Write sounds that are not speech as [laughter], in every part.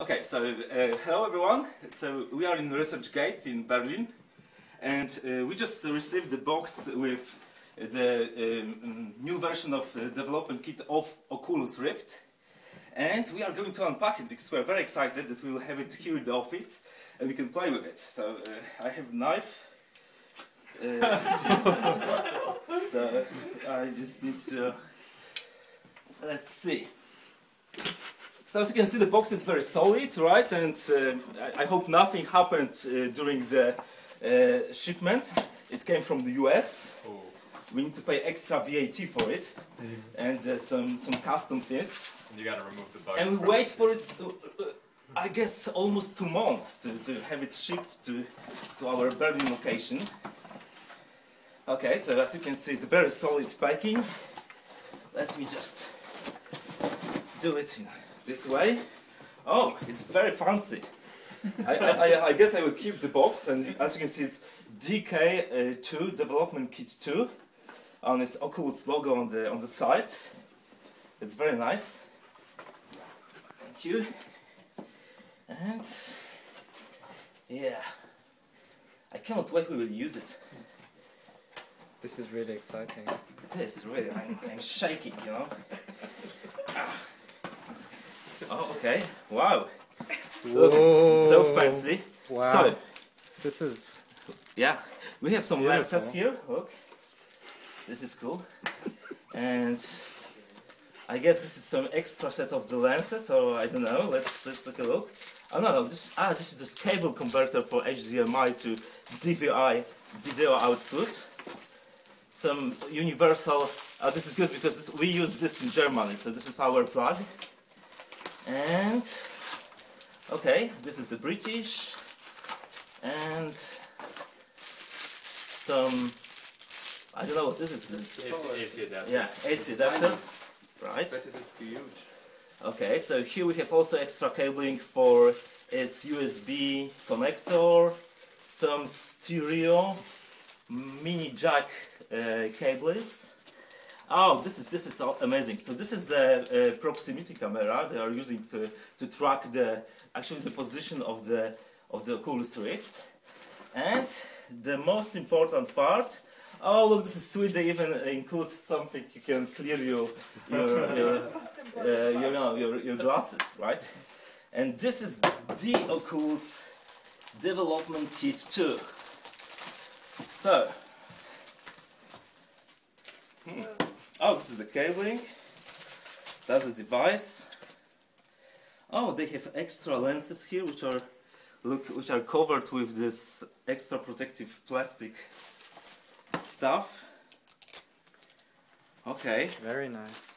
Okay, so uh, hello everyone. So we are in ResearchGate in Berlin, and uh, we just received the box with the um, new version of uh, development kit of Oculus Rift, and we are going to unpack it because we are very excited that we will have it here in the office and we can play with it. So uh, I have a knife. Uh, [laughs] so I just need to let's see. So as you can see, the box is very solid, right? And uh, I, I hope nothing happened uh, during the uh, shipment. It came from the US. Oh. We need to pay extra VAT for it and uh, some some custom fees. And you gotta remove the bugs. And we wait for it. Uh, uh, I guess almost two months to, to have it shipped to to our Berlin location. Okay, so as you can see, it's very solid packing. Let me just do it in this way. Oh, it's very fancy. I, I, I, guess I will keep the box, and as you can see, it's DK2 Development Kit 2, and its Oculus logo on the on the side. It's very nice. Thank you. And yeah, I cannot wait. We will use it. This is really exciting. It is really. I'm, I'm shaking, you know. Oh, okay. Wow. Look, it's so fancy. Wow. So, This is yeah, we have some Beautiful. lenses here. Look, this is cool. And I guess this is some extra set of the lenses, or I don't know. Let's let's take a look. Oh no, no, this ah, this is this cable converter for HDMI to DVI video output. Some universal. Uh, this is good because this, we use this in Germany, so this is our plug. And okay, this is the British, and some I don't know what. This is- AC, AC adapter. Yeah, AC adapter. Right. That is huge. Okay, so here we have also extra cabling for its USB connector, some stereo mini jack uh, cables. Oh, this is this is amazing. So this is the uh, proximity camera they are using to to track the actually the position of the of the Oculus Rift. And the most important part. Oh, look, this is sweet. They even include something you can clear your your, [laughs] your uh, you know your, your glasses, right? And this is the Oculus Development Kit 2. So, hmm. Oh, this is the cabling. That's the device. Oh, they have extra lenses here, which are look, which are covered with this extra protective plastic stuff. Okay. very nice.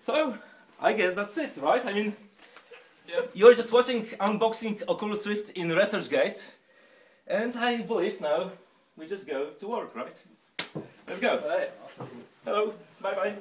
So, I guess that's it, right? I mean, Yep. you're just watching unboxing Oculus Rift in ResearchGate, and I believe now we just go to work, right? Let's go. Hello, bye bye.